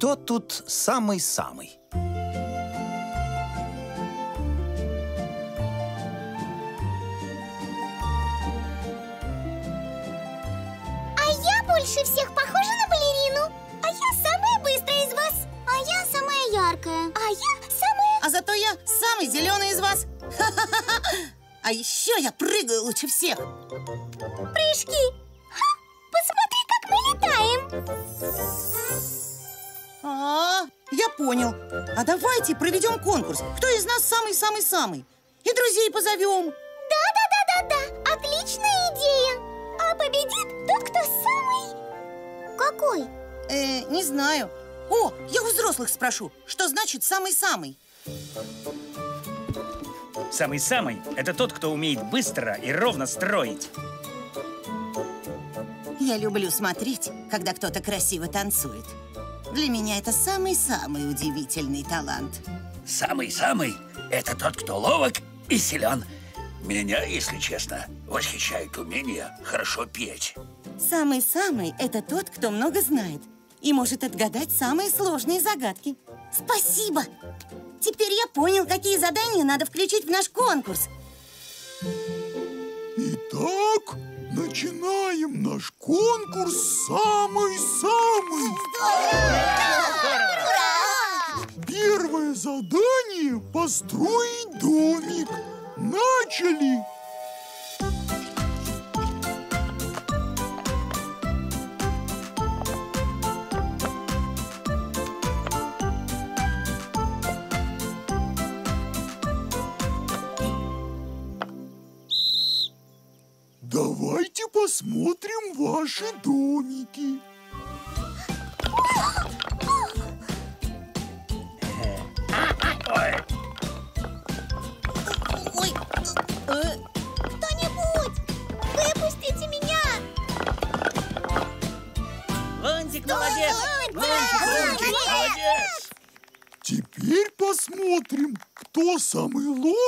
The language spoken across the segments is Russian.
Кто тут самый-самый? А я больше всех похожа на балерину А я самая быстрая из вас А я самая яркая А я самая... А зато я самый зеленый из вас. А еще я прыгаю лучше всех. Прыжки Ха! Посмотри, как мы летаем А, я понял. А давайте проведем конкурс. Кто из нас самый-самый-самый? И друзей позовем. Да-да-да-да-да Отличная идея А победит тот, кто самый... Какой? Э, не знаю. О, я у взрослых спрошу, что значит самый-самый? Самый-самый – это тот, кто умеет быстро и ровно строить. Я люблю смотреть, когда кто-то красиво танцует. Для меня это самый-самый удивительный талант. Самый-самый – это тот, кто ловок и силен. Меня, если честно, восхищает умение хорошо петь. Самый-самый – это тот, кто много знает и может отгадать самые сложные загадки. Спасибо! Теперь я понял, какие задания надо включить в наш конкурс. Итак, начинаем наш конкурс самый-самый. Построить домик. Начали! Самый ловкий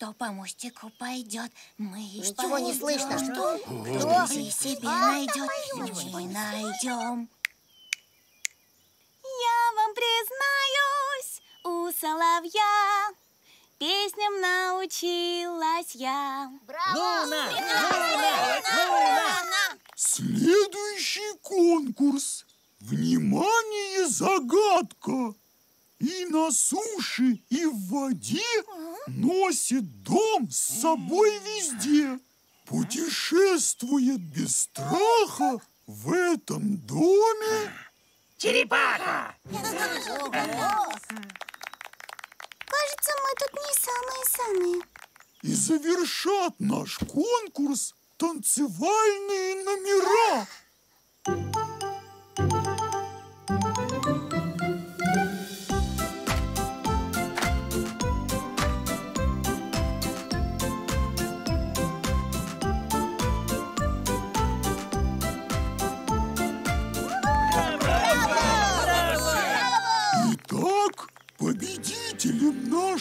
Кто по мостику пойдет, мы Ничего не слышно. Что? Что? Друзей себе А, найдет, мы найдем. Я вам признаюсь, у соловья Песням научилась я Луна! Луна! Луна! Следующий конкурс. Внимание, загадка. И на суше, и в воде носит дом с собой везде. Путешествует без страха в этом доме. Черепаха! Кажется, мы тут не самые-самые. И завершат наш конкурс танцевальные номера.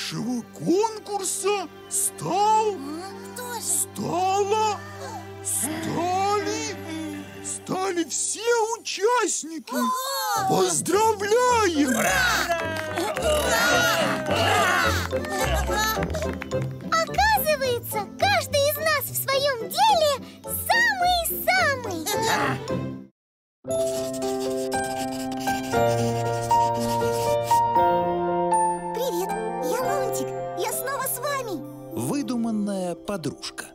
Нашего конкурса стал... Стала... Стали... Стали все участники. Поздравляем! Оказывается, каждый из нас в своем деле самый-самый. подружка.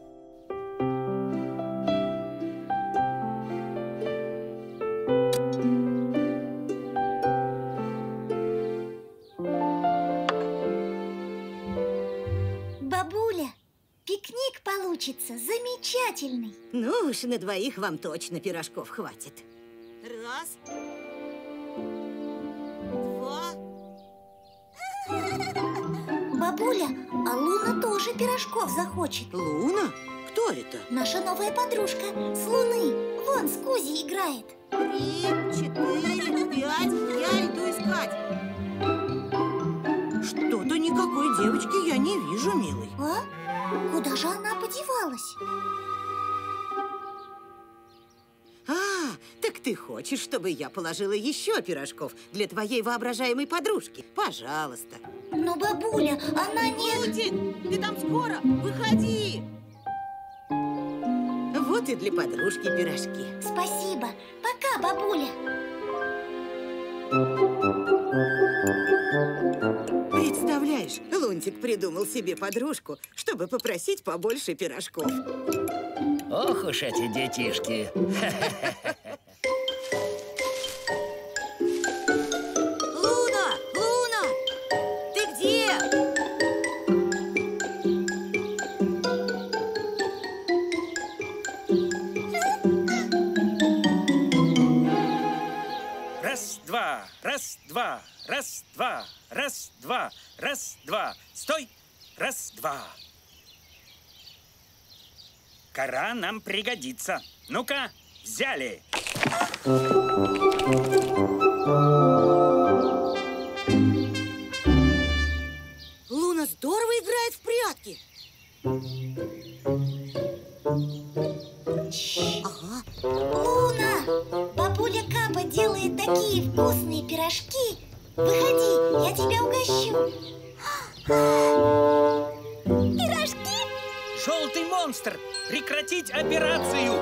Бабуля, пикник получится замечательный. Ну уж на двоих вам точно пирожков хватит. Раз, Бабуля, а Луна тоже пирожков захочет. Луна? Кто это? Наша новая подружка с Луны. Вон с Кузей играет. Три, четыре, пять. Я иду искать. Что-то никакой девочки я не вижу, милый. А? Куда же она подевалась? Ты хочешь, чтобы я положила еще пирожков для твоей воображаемой подружки? Пожалуйста. Но бабуля, она не... Лунтик, ты там скоро? Выходи! Вот и для подружки пирожки. Спасибо. Пока, бабуля. Представляешь, Лунтик придумал себе подружку, чтобы попросить побольше пирожков. Ох уж эти детишки. Два. Кора нам пригодится. Ну-ка, взяли. Луна здорово играет в прятки. Ага. Луна, бабуля Капа делает такие вкусные Монстр! Прекратить операцию!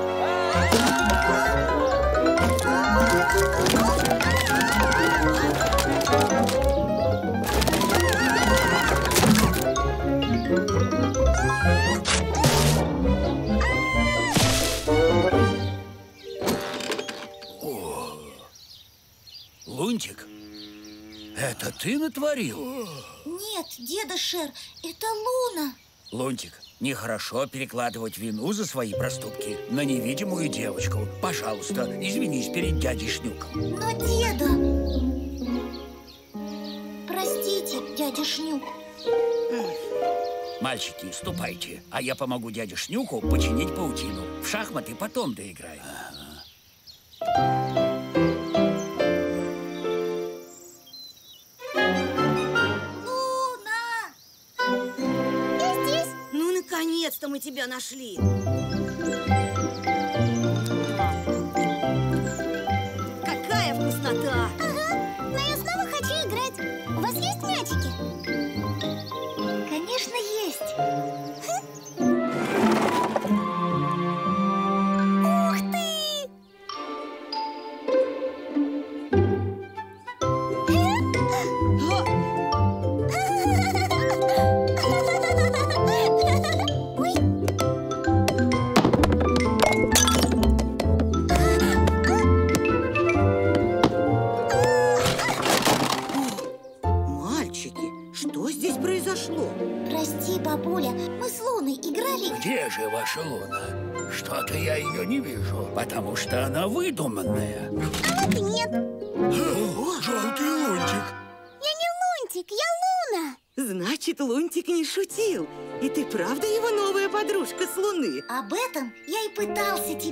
Лунтик, это ты натворил? Нет, деда Шер, это Луна. Лунтик, нехорошо перекладывать вину за свои проступки на невидимую девочку. Пожалуйста, извинись перед дядей Шнюком. Но деда... Простите, дядя Шнюк. Мальчики, ступайте, а я помогу дяде Шнюку починить паутину. В шахматы потом доиграем. Луна! Наконец-то мы тебя нашли. Какая вкуснота! Ага, но я снова хочу играть. У вас есть мячики? Конечно, есть.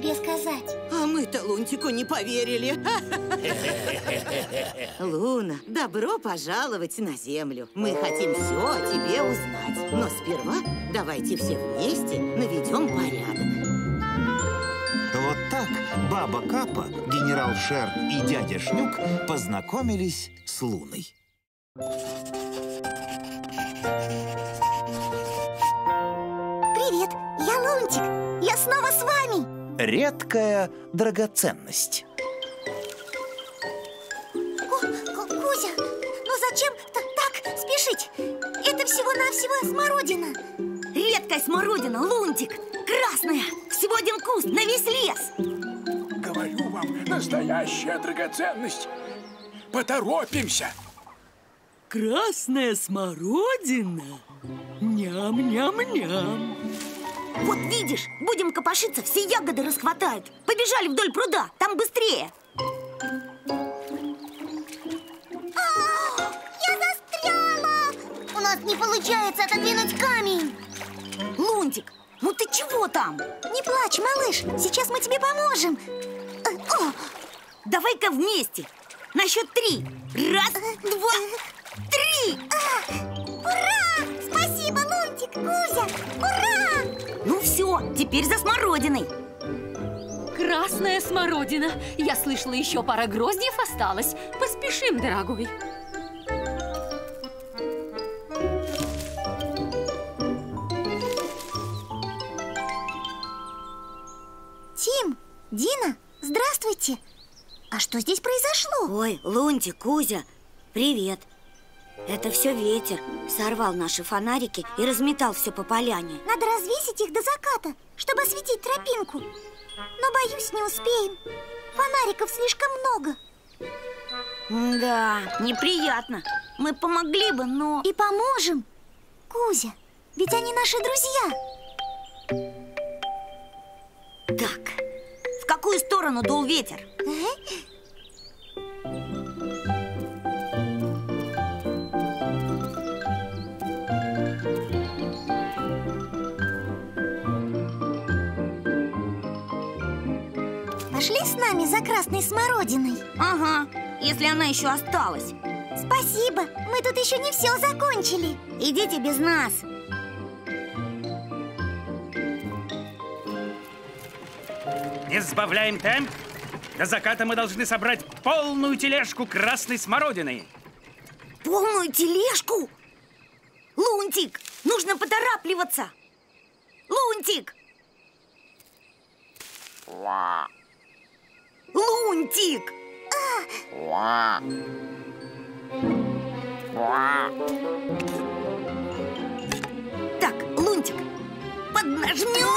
Тебе сказать. А мы-то Лунтику не поверили. Луна, добро пожаловать на Землю. Мы хотим все о тебе узнать. Но сперва давайте все вместе наведем порядок. Вот так баба Капа, генерал Шер и дядя Шнюк познакомились с Луной. Привет, я Лунтик. Я снова с вами. Редкая драгоценность. Ку- Кузя, ну зачем та- так спешить? Это всего-навсего смородина. Редкая смородина, лунтик. Красная. Всего один куст на весь лес. Говорю вам, настоящая драгоценность. Поторопимся. Красная смородина? Ням-ням-ням. Вот видишь, будем копошиться, все ягоды расхватают Побежали вдоль пруда, там быстрее Я застряла! У нас не получается отодвинуть камень Лунтик, ну ты чего там? Не плачь, малыш, сейчас мы тебе поможем Давай-ка вместе На счет три Раз, два, три Ура! Спасибо, Лунтик, Кузя! Ура! Все, теперь за смородиной Красная смородина. Я слышала, еще пара гроздьев осталось. Поспешим, дорогой. Тим, Дина, здравствуйте А что здесь произошло? Ой, Лунтик, Кузя, привет Это все ветер. Сорвал наши фонарики и разметал все по поляне. Надо развесить их до заката, чтобы осветить тропинку. Но, боюсь, не успеем. Фонариков слишком много. Да, неприятно. Мы помогли бы, но... И поможем Кузя, ведь они наши друзья. Так, в какую сторону дул ветер? Нами за красной смородиной Ага, если она еще осталась Спасибо, мы тут еще не все закончили Идите без нас Не сбавляем темп. До заката мы должны собрать полную тележку красной смородины. Полную тележку? Лунтик, нужно поторапливаться Лунтик! Лунтик! Так, Лунтик, поднажмем.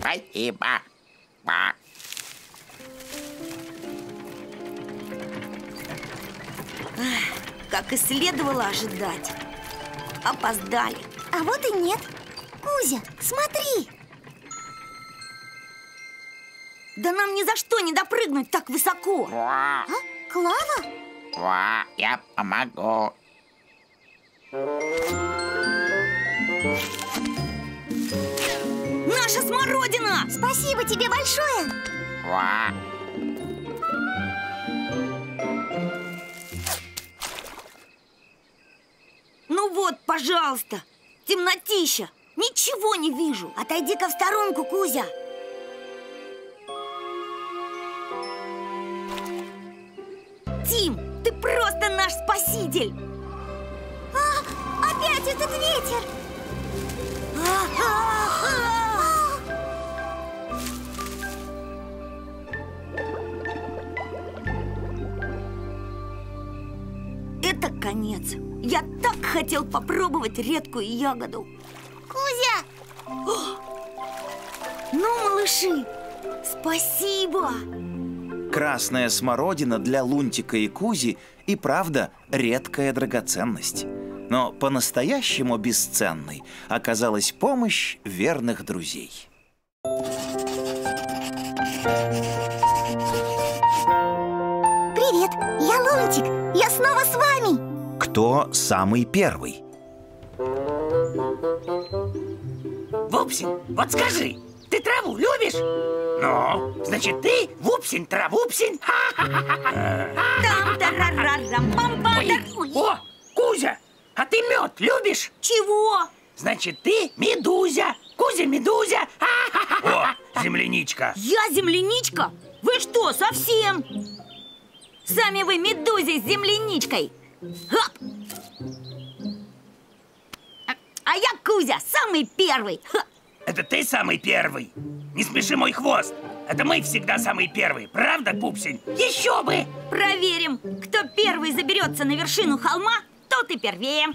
Спасибо. Как и следовало ожидать. Опоздали. А вот и нет. Кузя, смотри Да нам ни за что не допрыгнуть так высоко А? Клава? ва, я помогу. Наша смородина! Спасибо тебе большое Ва. Ну вот, пожалуйста, темнотища Ничего не вижу Отойди-ка в сторонку, Кузя спаситель А, опять этот ветер! Это конец. Я так хотел попробовать редкую ягоду. Кузя, Ну, малыши, спасибо Красная смородина для Лунтика и Кузи и правда редкая драгоценность. Но по-настоящему бесценной оказалась помощь верных друзей. привет, я Лунтик Я снова с вами Кто самый первый? Вупсин, вот скажи, ты траву любишь? Ну, значит, ты Вупсин, травупсин? О, Кузя, а ты мед любишь? Чего? Значит, ты Медузя, Кузя Медузя. О, земляничка. Я земляничка? Вы что, совсем? Сами вы медузи с земляничкой Хоп! А, а я Кузя, самый первый Ха! Это ты самый первый. Не смеши мой хвост. Это мы всегда самые первые, правда, Пупсень? Еще бы! Проверим, кто первый заберется на вершину холма, тот и первее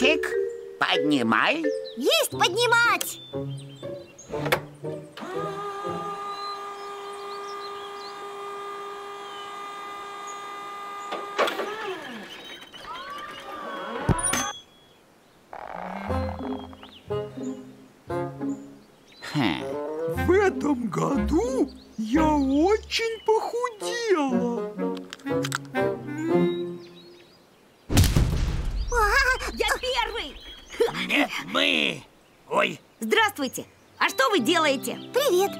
Лунтик, поднимай. Есть поднимать! Хм. В этом году я очень похудела. Мы. Ой, Здравствуйте! А что вы делаете? Привет!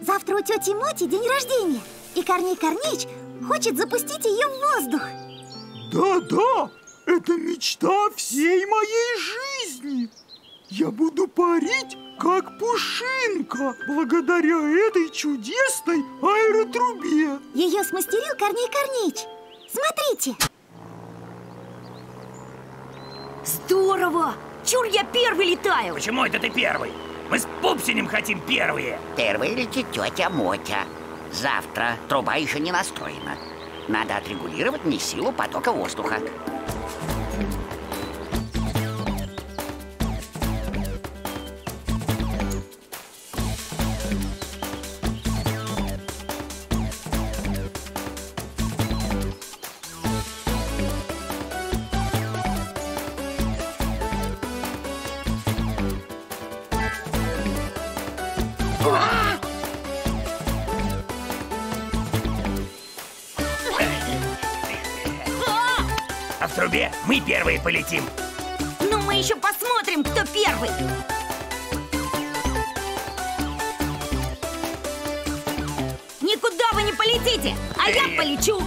Завтра у тети Моти день рождения И Корней Корнеич хочет запустить ее в воздух Да-да, это мечта всей моей жизни. Я буду парить, как пушинка, благодаря этой чудесной аэротрубе. Ее смастерил Корней Корнеич Смотрите! Здорово! Чур я первый летаю! почему это ты первый? Мы с Пупсинем хотим первые. Первой летит тетя Мотя. Завтра труба еще не настроена. Надо отрегулировать мне силу потока воздуха. Не полетите, а я Привет. полечу!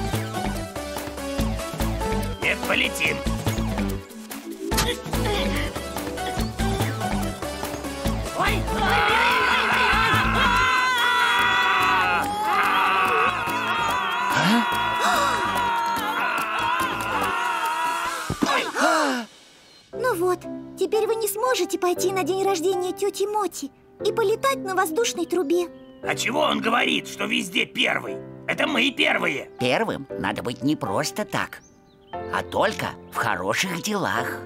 Нет, полетим. Ой! Ну вот, теперь вы не сможете пойти на день рождения тети Моти И полетать на воздушной трубе А чего он говорит, что везде первый? Это мы первые. Первым надо быть не просто так, а только в хороших делах.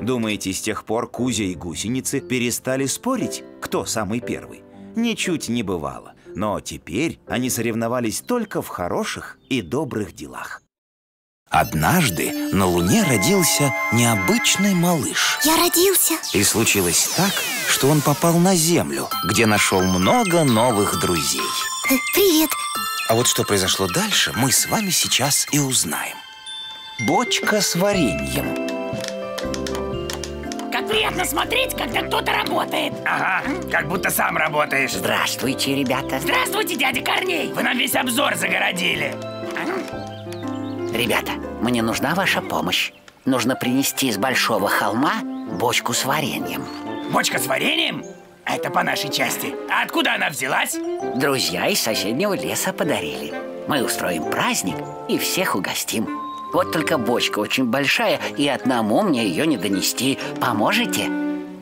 Думаете, с тех пор Кузя и гусеницы перестали спорить, кто самый первый? Ничуть не бывало. Но теперь они соревновались только в хороших и добрых делах. Однажды на Луне родился необычный малыш. Я родился И случилось так, что он попал на Землю, где нашел много новых друзей. Э, Привет А вот что произошло дальше, мы с вами сейчас и узнаем. Бочка с вареньем. Как приятно смотреть, когда кто-то работает. Ага, как будто сам работаешь. Здравствуйте, ребята. Здравствуйте, дядя Корней. Вы нам весь обзор загородили. Ребята, мне нужна ваша помощь. Нужно принести с большого холма бочку с вареньем. Бочка с вареньем? Это по нашей части. А откуда она взялась? Друзья из соседнего леса подарили. Мы устроим праздник и всех угостим. Вот только бочка очень большая, и одному мне ее не донести. Поможете?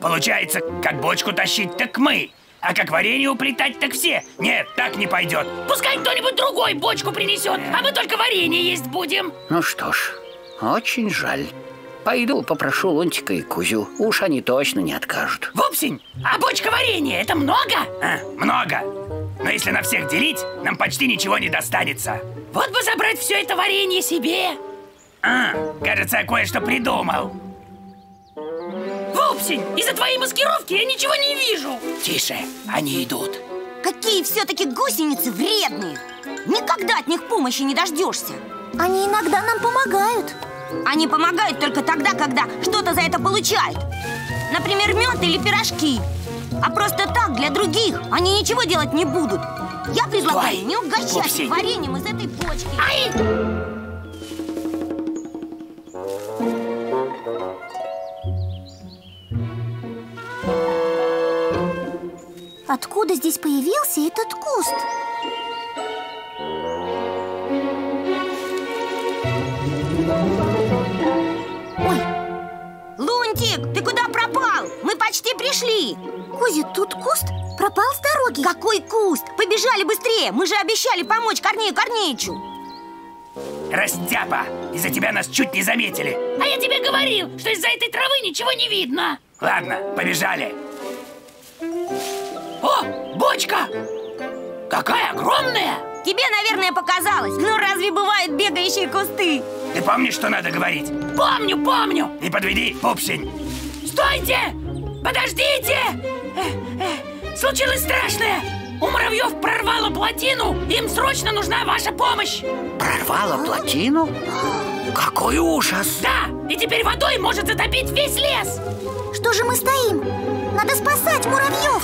Получается, как бочку тащить, так мы. А как варенье уплетать, так все. Нет, так не пойдет. Пускай кто-нибудь другой бочку принесет, а мы только варенье есть будем. Ну что ж, очень жаль. Пойду попрошу Лунтика и Кузю. Уж они точно не откажут. Вупсень, а бочка варенья это много? А, много. Но если на всех делить, нам почти ничего не достанется. Вот бы забрать все это варенье себе. А, кажется, я кое-что придумал. Вупсень, из-за твоей маскировки я ничего не вижу. Тише, они идут. Какие все-таки гусеницы вредные! Никогда от них помощи не дождешься! Они иногда нам помогают Они помогают только тогда, когда что-то за это получают Например, мед или пирожки А просто так, для других, они ничего делать не будут Я предлагаю Стой! не угощать вареньем из этой почки Ай! Откуда здесь появился этот куст? Ой! Лунтик, ты куда пропал? Мы почти пришли! Кузя, тут куст пропал с дороги Какой куст? Побежали быстрее! Мы же обещали помочь Корнею Корнеичу Растяпа! Из-за тебя нас чуть не заметили А я тебе говорил, что из-за этой травы ничего не видно Ладно, побежали о, бочка! Какая огромная! Тебе, наверное, показалось Но разве бывают бегающие кусты? Ты помнишь, что надо говорить? Помню, помню Не подведи, пупсень Стойте! Подождите! Э, э, Случилось страшное! У муравьев прорвало плотину! Им срочно нужна ваша помощь! Прорвало плотину? Какой ужас! Да! И теперь водой может затопить весь лес! Что же мы стоим? Надо спасать муравьев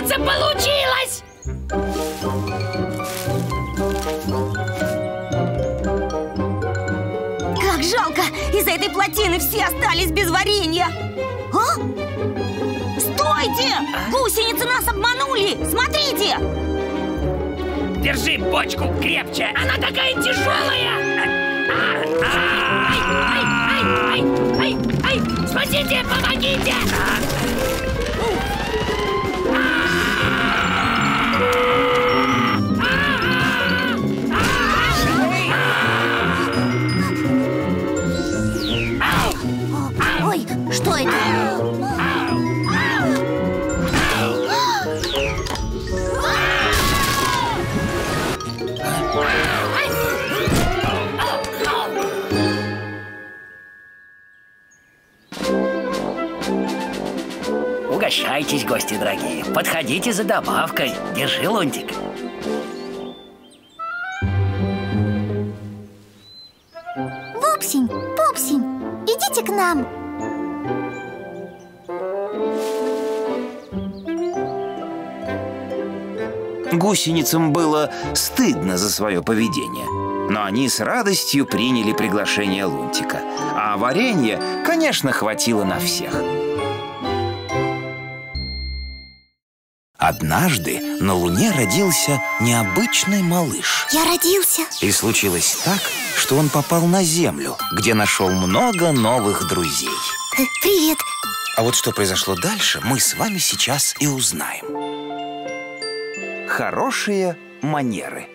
Кажется, получилось! Как жалко! Из-за этой плотины все остались без варенья А? Стойте! Гусеницы нас обманули! Смотрите! Держи бочку крепче Она такая тяжелая! Ай, ай, ай, ай, ай, ай! Спасите, помогите! Угощайтесь, гости дорогие. Подходите за добавкой. Держи лунтик. Вупсень, пупсень, идите к нам Гусеницам было стыдно за свое поведение. Но они с радостью приняли приглашение Лунтика. А варенья, конечно, хватило на всех. Однажды на Луне родился необычный малыш. Я родился И случилось так, что он попал на Землю, где нашел много новых друзей. Э, Привет А вот что произошло дальше, мы с вами сейчас и узнаем. Хорошие манеры.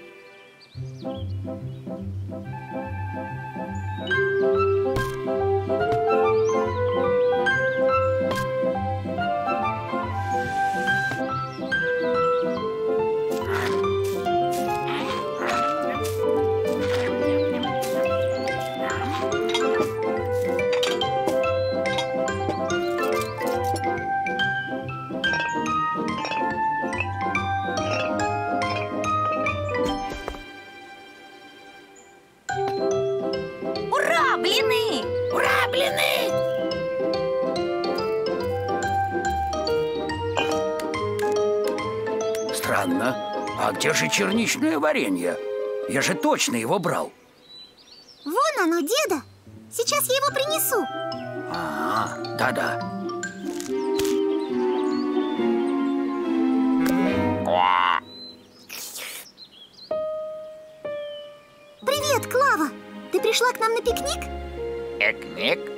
Черничное варенье? Я же точно его брал. Вон оно, деда Сейчас я его принесу А, да-да. Привет, Клава Ты пришла к нам на пикник? Пикник.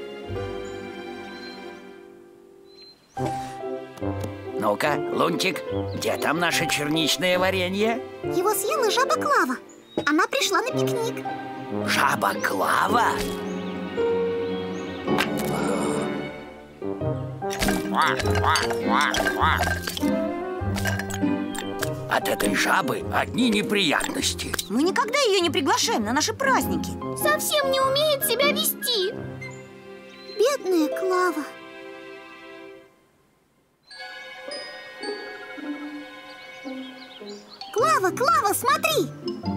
Ну-ка, Лунтик, где там наше черничное варенье? Его съела жаба Клава Она пришла на пикник Жаба Клава? От этой жабы одни неприятности. Мы никогда ее не приглашаем на наши праздники Совсем не умеет себя вести Бедная Клава Клава, Клава, смотри!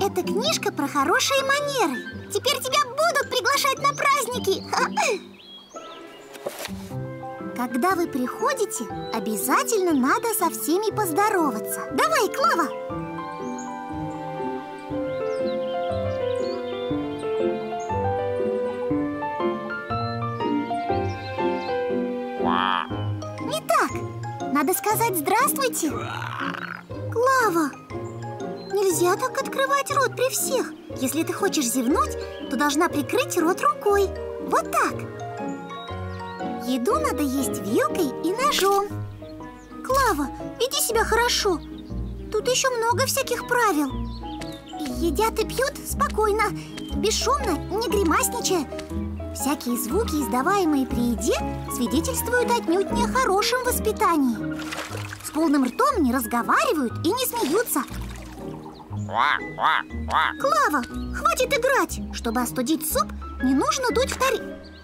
Это книжка про хорошие манеры Теперь тебя будут приглашать на праздники Когда вы приходите, обязательно надо со всеми поздороваться Давай, Клава! Надо сказать здравствуйте. Клава, нельзя так открывать рот при всех. Если ты хочешь зевнуть, то должна прикрыть рот рукой. Вот так. Еду надо есть вилкой и ножом. Клава, веди себя хорошо. Тут еще много всяких правил. Едят и пьют спокойно, бесшумно, не гримасничая. Всякие звуки, издаваемые при еде, свидетельствуют отнюдь не о хорошем воспитании. С полным ртом не разговаривают и не смеются. Клава, хватит играть! Чтобы остудить суп, не нужно дуть в тари...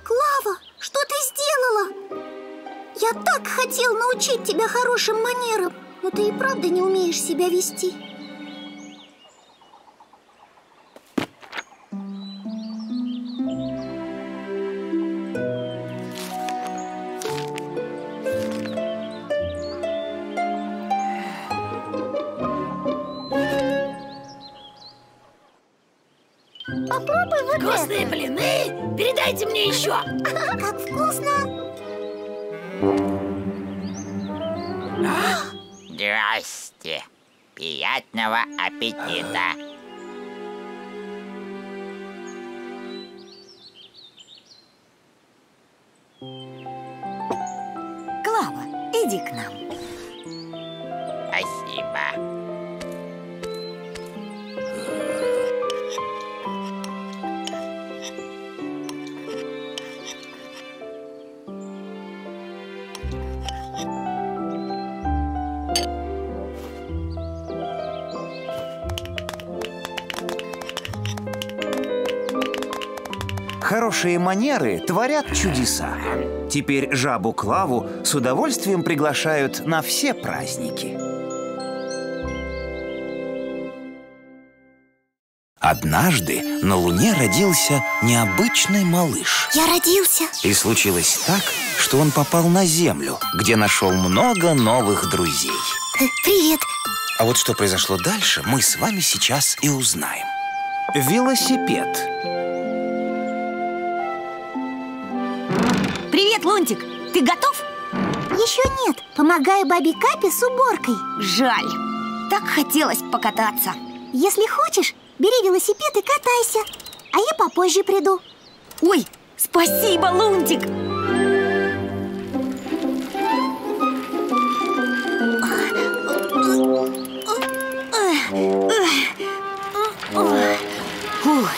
Клава, что ты сделала? Я так хотел научить тебя хорошим манерам, но ты и правда не умеешь себя вести. Передайте мне еще. Как вкусно! Здрасте. Приятного аппетита. Клава, иди к нам. Хорошие манеры творят чудеса. Теперь жабу Клаву с удовольствием приглашают на все праздники. Однажды на Луне родился необычный малыш. Я родился. И случилось так, что он попал на Землю, где нашел много новых друзей. Привет. А вот что произошло дальше, мы с вами сейчас и узнаем. Велосипед. Лунтик! Ты готов? Еще нет. Помогаю бабе Капе с уборкой. Жаль. Так хотелось покататься. Если хочешь, бери велосипед и катайся. А я попозже приду. Ой, спасибо, Лунтик! Фух,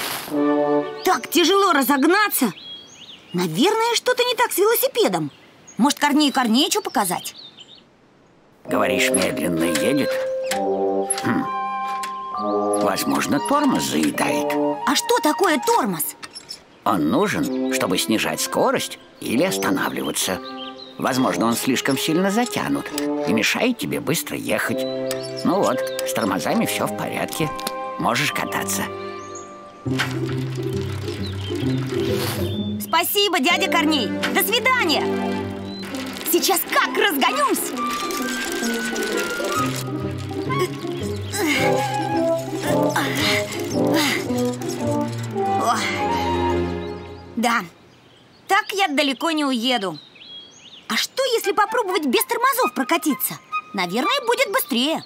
так тяжело разогнаться. Наверное, что-то не так с велосипедом. Может, Корнею Корнеичу показать? Говоришь, медленно едет? Хм. Возможно, тормоз заедает. А что такое тормоз? Он нужен, чтобы снижать скорость или останавливаться. Возможно, он слишком сильно затянут и мешает тебе быстро ехать. Ну вот, с тормозами все в порядке. Можешь кататься. Спасибо, дядя Корней. До свидания. Сейчас как разгонюсь. Да, так я далеко не уеду. А что, если попробовать без тормозов прокатиться? Наверное, будет быстрее.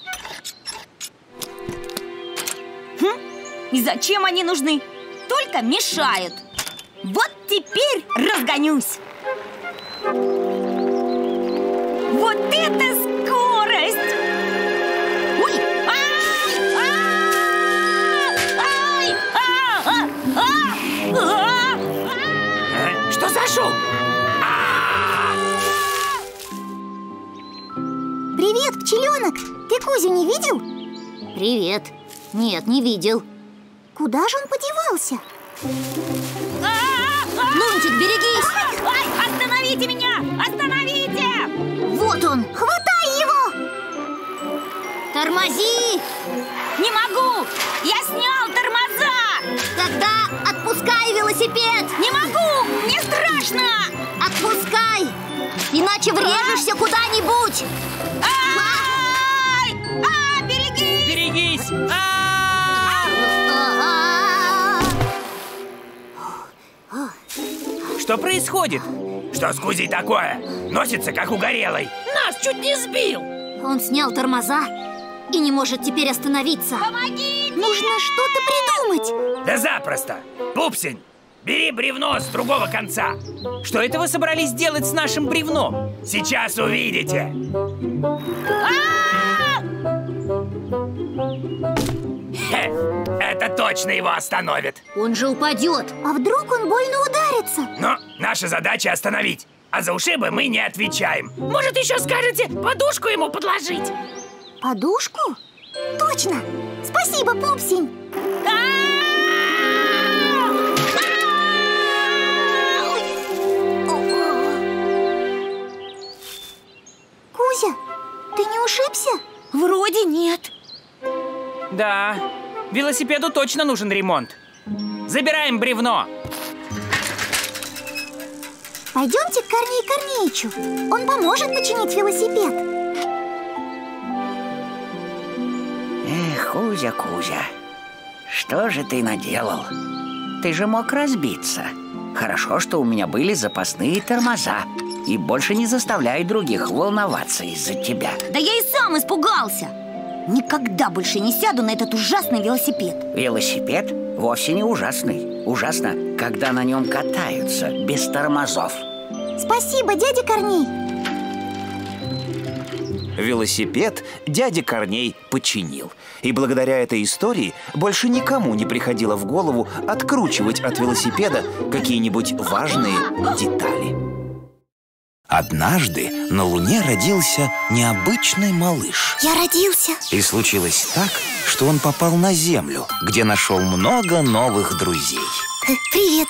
Хм? И зачем они нужны? Только мешают. Вот теперь разгонюсь. Вот это скорость! Ой! А! А! А? Что за шум? Привет, пчеленок! Ты Кузю не видел? Привет. Нет, не видел. Куда же он подевался? Лунтик, берегись! Ай, остановите меня! Остановите! Вот он! Хватай его! Тормози! Не могу! Я снял тормоза! Тогда отпускай велосипед! Не могу! Мне страшно! Отпускай! Иначе врежешься куда-нибудь! Ай! А, берегись! Берегись! А! Что происходит? Что с Кузей такое? Носится, как угорелый. Нас чуть не сбил. Он снял тормоза. и не может теперь остановиться. Помогите! Нужно что-то придумать. Да запросто! Пупсень, бери бревно с другого конца. Что это вы собрались делать с нашим бревном? Сейчас увидите. Хе, Это точно его остановит. Он же упадет. А вдруг он больно ударится? Но наша задача остановить. А за ушибы мы не отвечаем. Может, еще скажете подушку ему подложить? Подушку? Точно! Спасибо, Пупсень! Кузя, ты не ушибся? Вроде нет. Да, велосипеду точно нужен ремонт. Забираем бревно. Пойдемте к Корней Корнеичу. Он поможет починить велосипед. Эх, Кузя, Кузя, что же ты наделал? Ты же мог разбиться. Хорошо, что у меня были запасные тормоза. И больше не заставляй других волноваться из-за тебя. Да я и сам испугался. Никогда больше не сяду на этот ужасный велосипед. Велосипед вовсе не ужасный. Ужасно, когда на нем катаются без тормозов. Спасибо, дядя Корней. Велосипед дядя Корней починил. И благодаря этой истории больше никому не приходило в голову откручивать от велосипеда какие-нибудь важные детали. Однажды на Луне родился необычный малыш. Я родился. И случилось так, что он попал на Землю, где нашел много новых друзей. Э, Привет.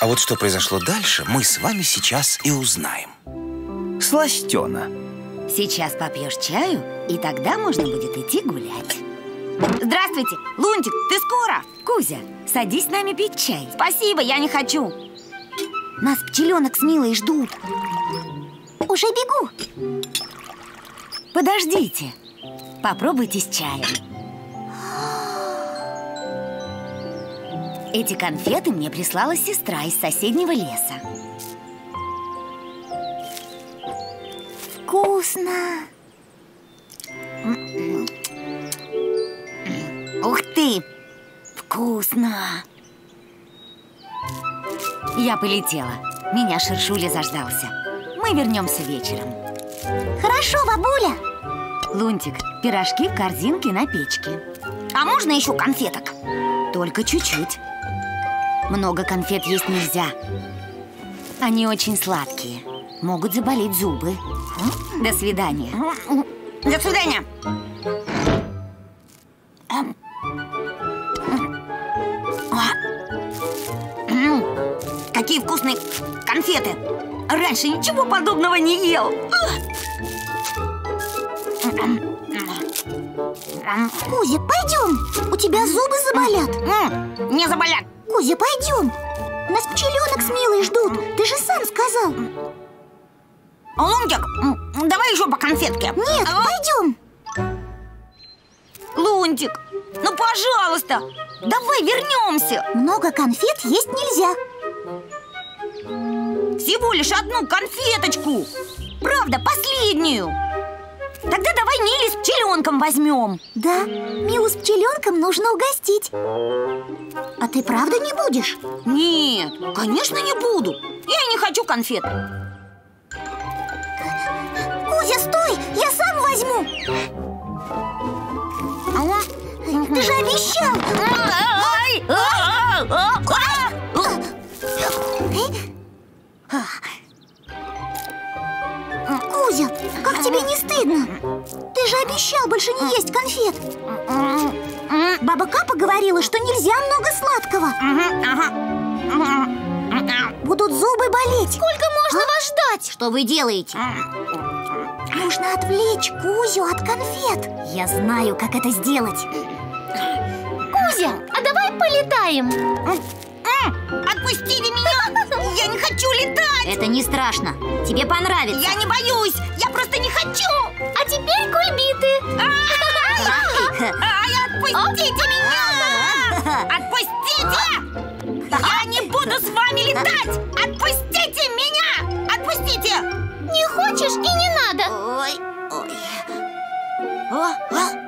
А вот что произошло дальше, мы с вами сейчас и узнаем. Сластена. Сейчас попьешь чаю, и тогда можно будет идти гулять. Здравствуйте, Лунтик, ты скоро? Кузя, садись с нами пить чай. Спасибо, я не хочу. Нас пчеленок с Милой ждут. Уже бегу. Подождите. Попробуйте с чаем. Эти конфеты мне прислала сестра из соседнего леса. Вкусно. Ух ты! Вкусно! Я полетела. Меня Шершуля заждался. Мы вернемся вечером. Хорошо, бабуля. Лунтик, пирожки в корзинке на печке. А можно еще конфеток? Только чуть-чуть. Много конфет есть нельзя. Они очень сладкие. Могут заболеть зубы. До свидания. До свидания. Какие вкусные конфеты! Раньше ничего подобного не ел. Кузя, пойдем. У тебя зубы заболят. Не заболят. Кузя, пойдем. Нас пчеленок с Милой ждут. Ты же сам сказал. Лунтик, давай еще по конфетке. Нет, А? пойдем. Лунтик, ну пожалуйста, давай вернемся. Много конфет есть нельзя. Всего лишь одну конфеточку. Правда, последнюю. Тогда давай Мили с пчеленком возьмем. Да, Милу с пчеленком нужно угостить. А ты правда не будешь? Нет, конечно не буду. Я не хочу конфет. Кузя, стой! Я сам возьму. Ты же обещал. А! А! А! Кузя, как тебе не стыдно? Ты же обещал больше не есть конфет. Баба Капа говорила, что нельзя много сладкого. Будут зубы болеть. Сколько можно вас ждать? Что вы делаете? Нужно отвлечь Кузю от конфет. Я знаю, как это сделать. Кузя, а давай полетаем. Отпустите меня! Я не хочу летать! Это не страшно. Тебе понравится. Я не боюсь! Я просто не хочу! А теперь кульбиты. Отпустите меня! Отпустите! Я не буду с вами летать! Отпустите меня! Отпустите! Не хочешь и не надо. Ой, ой. О, о,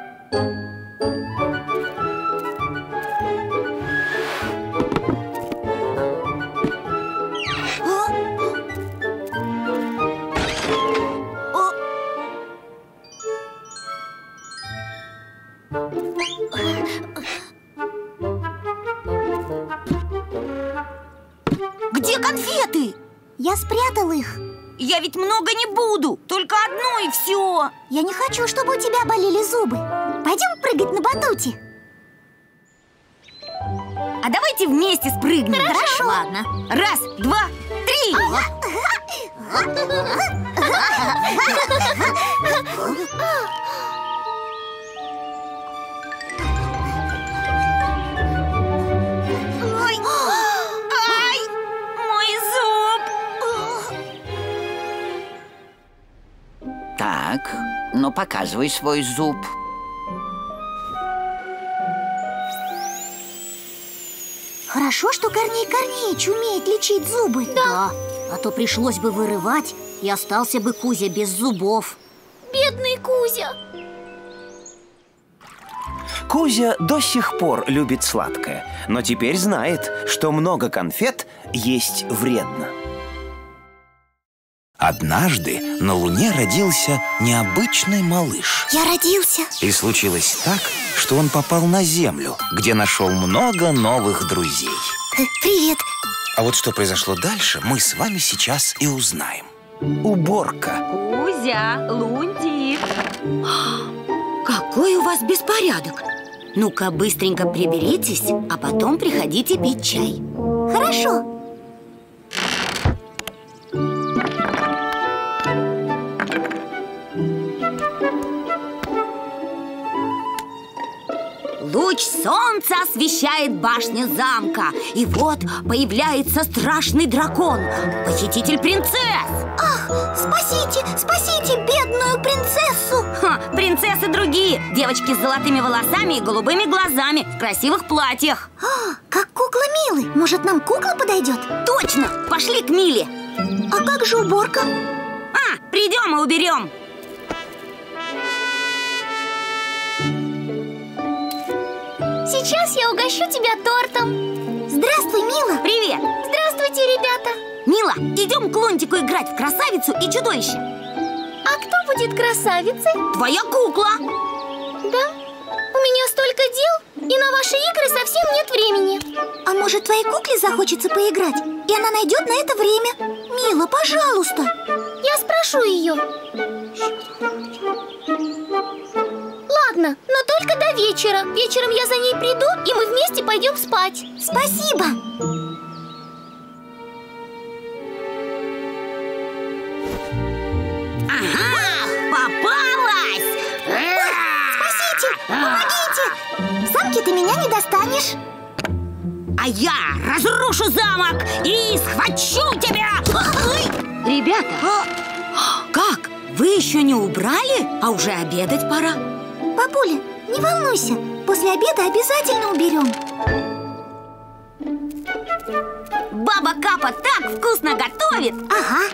показывай свой зуб. Хорошо, что Корней Корнеич умеет лечить зубы. Да, а то пришлось бы вырывать, и остался бы Кузя без зубов. Бедный Кузя. Кузя до сих пор любит сладкое, но теперь знает, что много конфет есть вредно. Однажды на Луне родился необычный малыш. Я родился. И случилось так, что он попал на Землю, где нашел много новых друзей. Э, Привет. А вот что произошло дальше, мы с вами сейчас и узнаем. Уборка. Кузя, Лунтик. Какой у вас беспорядок? Ну-ка, быстренько приберитесь, а потом приходите пить чай. Хорошо. Луч солнца освещает башню замка И вот появляется страшный дракон Похититель принцесс Ах, спасите, спасите бедную принцессу. Ха, Принцессы другие Девочки с золотыми волосами и голубыми глазами В красивых платьях А, как кукла Милы. Может, нам кукла подойдет? Точно! Пошли к Миле А как же уборка? А, придем и уберем Сейчас я угощу тебя тортом. Здравствуй, Мила. Привет! Здравствуйте, ребята. Мила, идем к Лунтику играть в красавицу и чудовище А кто будет красавицей? Твоя кукла Да? У меня столько дел, и на ваши игры совсем нет времени. А может, твоей кукле захочется поиграть, и она найдет на это время? Мила, пожалуйста. Я спрошу ее. Ладно, но только до вечера. Вечером я за ней приду, и мы вместе пойдем спать. Спасибо. Ага, попалась! Спасите! Помогите! В замке ты меня не достанешь. А я разрушу замок и схвачу тебя! Ребята, как? Вы еще не убрали? А уже обедать пора Бабуля, не волнуйся. После обеда обязательно уберем. Баба Капа так вкусно готовит Ага.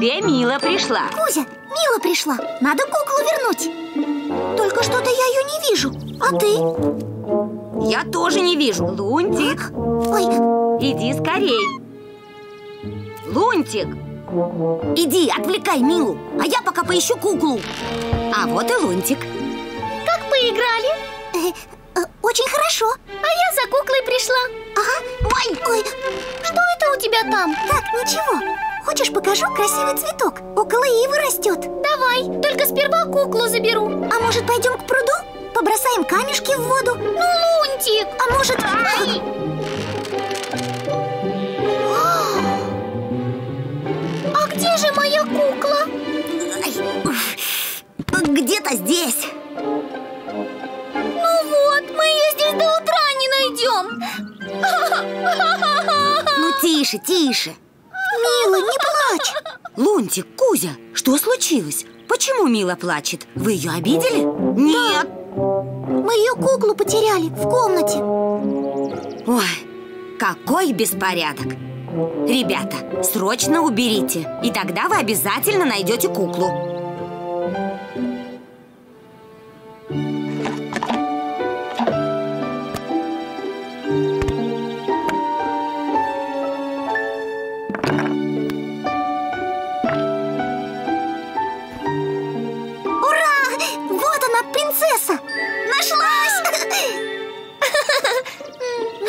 Тебе Мила пришла Кузя, Мила пришла. Надо куклу вернуть. Только что-то я ее не вижу. А ты? Я тоже не вижу Лунтик, Ой, иди скорей Лунтик Иди, отвлекай Милу А я пока поищу куклу А вот и Лунтик как поиграли? Э, э, очень хорошо. А я за куклой пришла. Ага. Ой, ой. Что это у тебя там? Так, ничего. Хочешь, покажу красивый цветок? Около ивы растет. Давай, только сперва куклу заберу. А может, пойдем к пруду? Побросаем камешки в воду? Ну, Лунтик! А может... Ай! А где же моя кукла? Где-то здесь Ну вот, мы ее здесь до утра не найдем. Ну тише, тише Мила, не плачь. Лунтик, Кузя, что случилось? Почему Мила плачет? Вы ее обидели? Нет Мы ее куклу куклу потеряли в комнате Ой, какой беспорядок Ребята, срочно уберите И тогда вы обязательно найдете куклу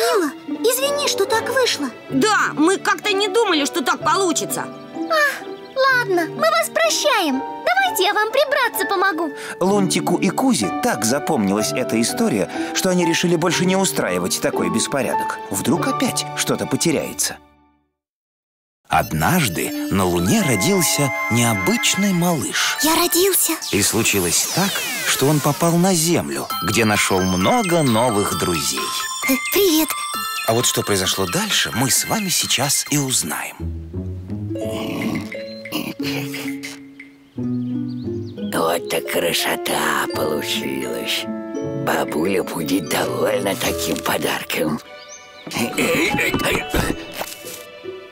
Мила, извини, что так вышло Да, мы как-то не думали, что так получится Ладно, мы вас прощаем Давайте я вам прибраться помогу Лунтику и Кузе так запомнилась эта история, что они решили больше не устраивать такой беспорядок. Вдруг опять что-то потеряется. Однажды на Луне родился необычный малыш. Я родился И случилось так, что он попал на Землю, где нашел много новых друзей. Э, Привет А вот что произошло дальше, мы с вами сейчас и узнаем. Вот так красота получилась. Бабуля будет довольна таким подарком.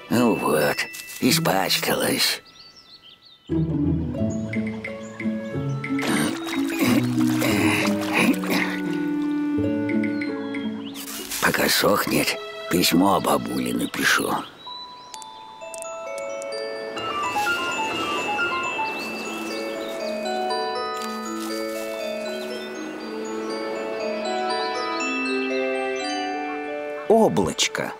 Ну вот, испачкалась. Пока сохнет, письмо бабуле напишу. Облачко.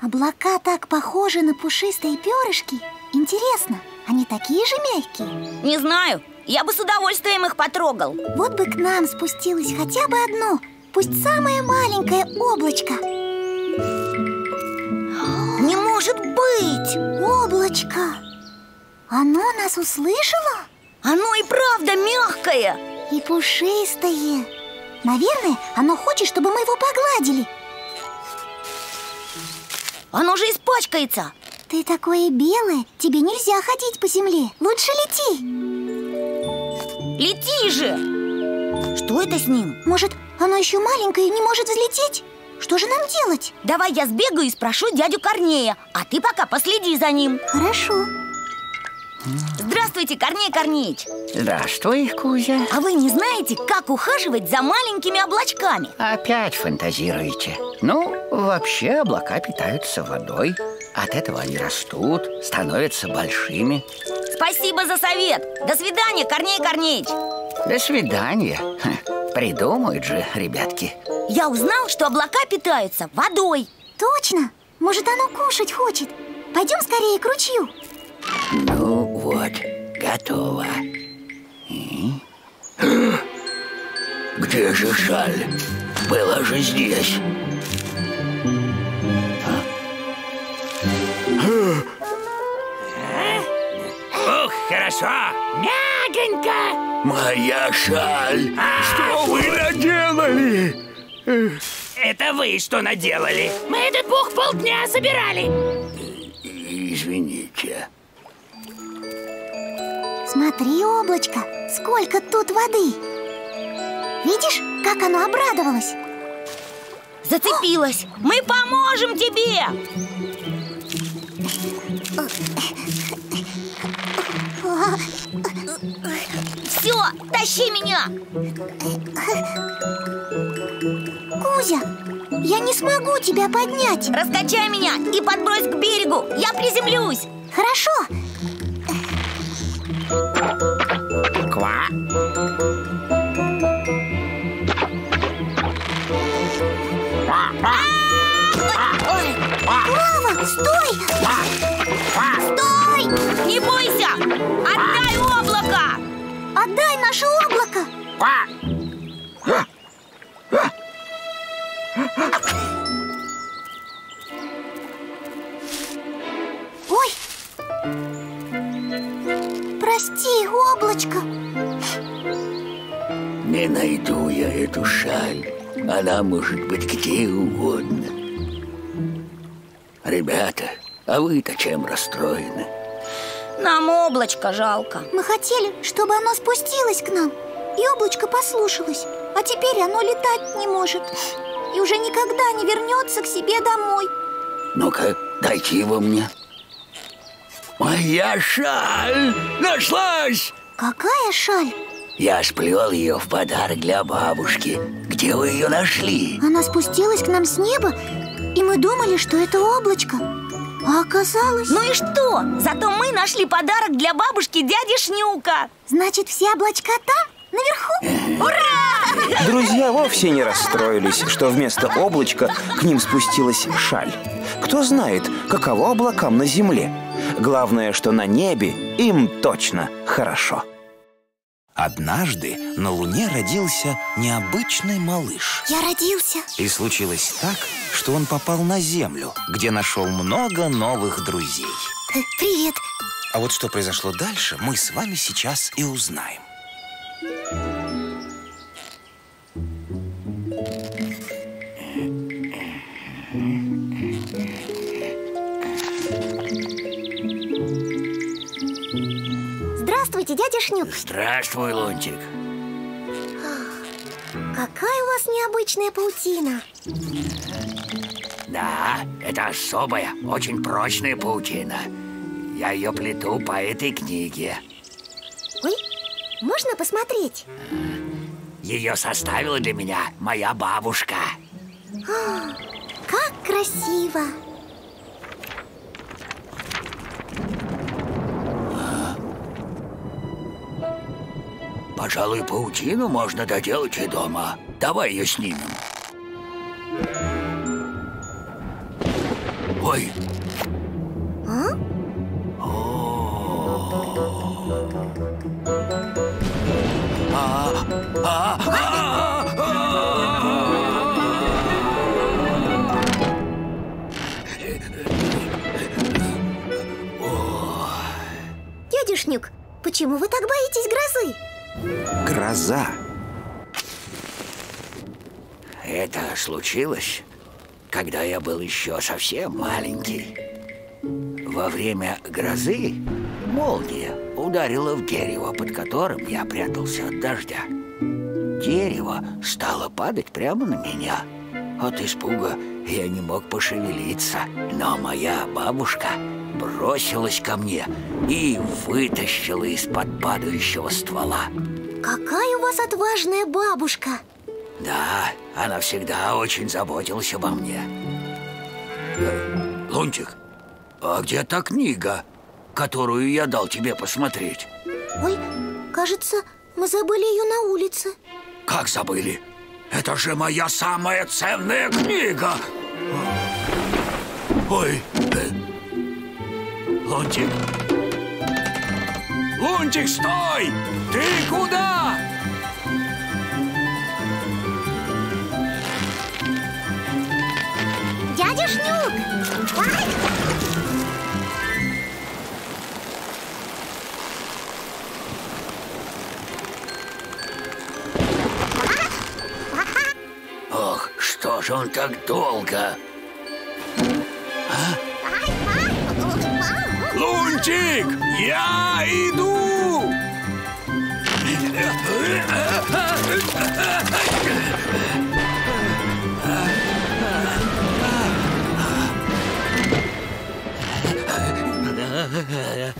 Облака так похожи на пушистые перышки Интересно, они такие же мягкие? Не знаю, я бы с удовольствием их потрогал Вот бы к нам спустилось хотя бы одно Пусть самое маленькое облачко Не может быть! Облачко Оно нас услышало? Оно и правда мягкое И пушистое Наверное, оно хочет, чтобы мы его погладили Оно же испачкается Ты такое белое, тебе нельзя ходить по земле Лучше лети Лети же! Что это с ним? Может, оно еще маленькое и не может взлететь? Что же нам делать? Давай я сбегаю и спрошу дядю Корнея А ты пока последи за ним Хорошо Здравствуйте, Корней Корнеич Здравствуй, Кузя. А вы не знаете, как ухаживать за маленькими облачками? Опять фантазируете. Ну, вообще облака питаются водой. От этого они растут, становятся большими. Спасибо за совет До свидания, Корней Корнеич До свидания. Придумают же, ребятки. Я узнал, что облака питаются водой Точно! Может, оно кушать хочет Пойдем скорее к ручью Ну вот, готово. И? Где же шаль? Была же здесь. Ух, хорошо! Мягонько! Моя шаль! Что вы наделали? Это вы что наделали? Мы этот пух полдня собирали. Извините. Смотри, облачко, сколько тут воды Видишь, как оно обрадовалось? Зацепилась Мы поможем тебе Все, тащи меня Кузя, я не смогу тебя поднять Раскачай меня и подбрось к берегу Я приземлюсь Хорошо Ква. Клава, стой! Стой! Отдай наше облако! Ой! Прости, облачко Не найду я эту шаль. Она может быть где угодно. Ребята, а вы-то чем расстроены? Нам облачко жалко Мы хотели, чтобы оно спустилось к нам И облачко послушалось А теперь оно летать не может И уже никогда не вернется к себе домой Ну-ка, дайте его мне. Моя шаль нашлась! Какая шаль? Я сплел ее в подарок для бабушки. Где вы ее нашли? Она спустилась к нам с неба И мы думали, что это облачко А оказалось... Ну и что? Зато мы нашли подарок для бабушки дяди Шнюка Значит, все облачка там, наверху? Ура! Друзья вовсе не расстроились, что вместо облачка к ним спустилась шаль. Кто знает, каково облакам на земле. Главное, что на небе им точно хорошо. Однажды на Луне родился необычный малыш. Я родился И случилось так, что он попал на Землю, где нашел много новых друзей. Э, Привет А вот что произошло дальше, мы с вами сейчас и узнаем. Дядя Шнюк Здравствуй, Лунтик. Какая у вас необычная паутина Да, это особая, очень прочная паутина. Я ее плету по этой книге. Ой, можно посмотреть? Ее составила для меня моя бабушка. Как красиво Пожалуй, паутину можно доделать и дома. Давай ее снимем. Случилось, когда я был еще совсем маленький. Во время грозы молния ударила в дерево, под которым я прятался от дождя. Дерево стало падать прямо на меня. От испуга я не мог пошевелиться, но моя бабушка бросилась ко мне и вытащила из-под падающего ствола. Какая у вас отважная бабушка Да, она всегда очень заботилась обо мне. Лунтик, а где та книга, которую я дал тебе посмотреть? Ой, кажется, мы забыли ее на улице Как забыли? Это же моя самая ценная книга! Ой, Лунтик! Лунтик, стой! Ты куда? Дядя Шнюк! Ох, что же он так долго? Лунтик, я иду! 哎呀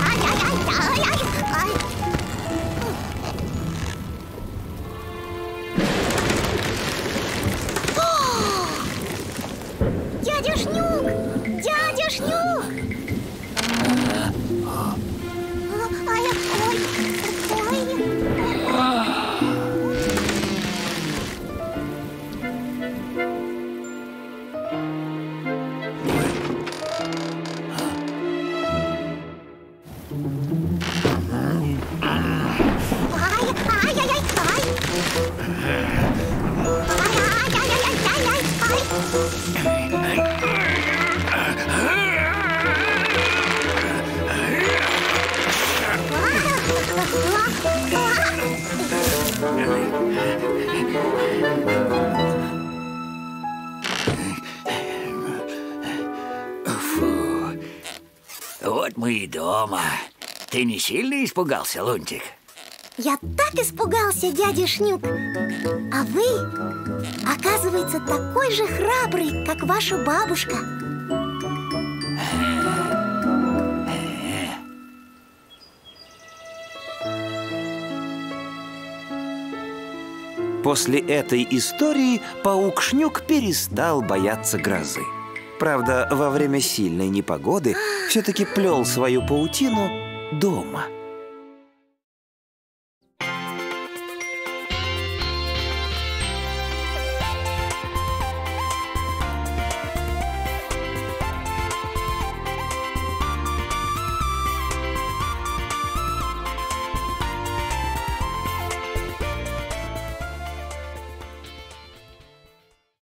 呀呀呀呀呀！哎。Ты не сильно испугался, Лунтик? Я так испугался, дядя Шнюк А вы, оказывается, такой же храбрый, как ваша бабушка После этой истории паук Шнюк перестал бояться грозы. Правда, во время сильной непогоды все-таки плел свою паутину дома –